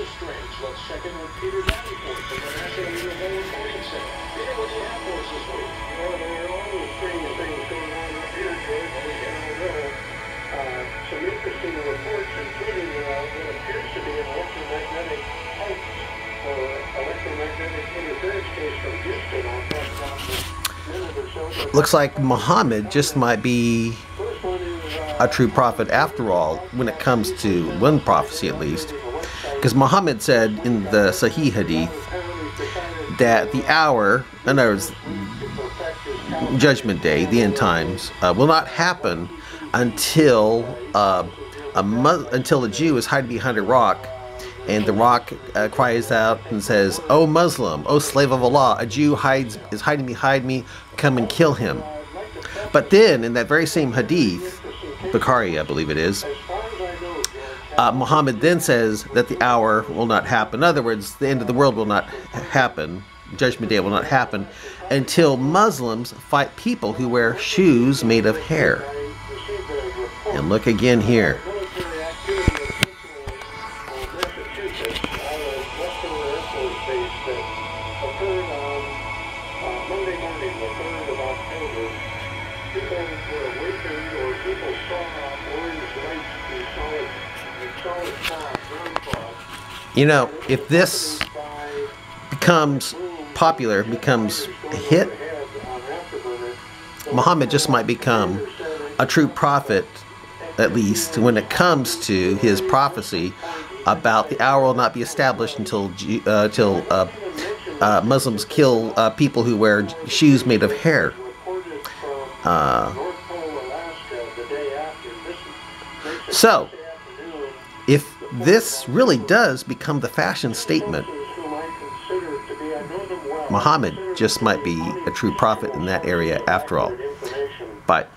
the strings. Let's check in with Peter Davenport from the National Legal Home Reporting Center. Peter, what do you have for us this week? Well, there are all these strange things going on up here, George, as you know. Uh, some interesting reports, including uh, what appears to be an electromagnetic pulse or electromagnetic interference case from Houston. I'll talk about in a minute or so. Looks like Muhammad just might be first one is uh, a true prophet after all, when it comes to one prophecy at least. Because Muhammad said in the Sahih Hadith that the hour, in other words, Judgment Day, the end times, uh, will not happen until uh, a until a Jew is hiding behind a rock, and the rock uh, cries out and says, "O Muslim, O slave of Allah, a Jew hides is hiding behind me. Come and kill him." But then, in that very same Hadith, Bukhari, I believe it is, uh, Muhammad then says that the hour will not happen. In other words, the end of the world will not happen, Judgment Day will not happen, until Muslims fight people who wear shoes made of hair. And look again here. uh, Monday morning, the 3rd of October. People were awakened or people saw You know, if this becomes popular, becomes a hit, head on Afterburner. Muhammad just might become a true prophet, at least when it comes to his prophecy about the hour will not be established until uh, till uh, uh, Muslims kill uh, people who wear shoes made of hair. Reported this really does become the fashion statement. Muhammad just might be a true prophet in that area after all. But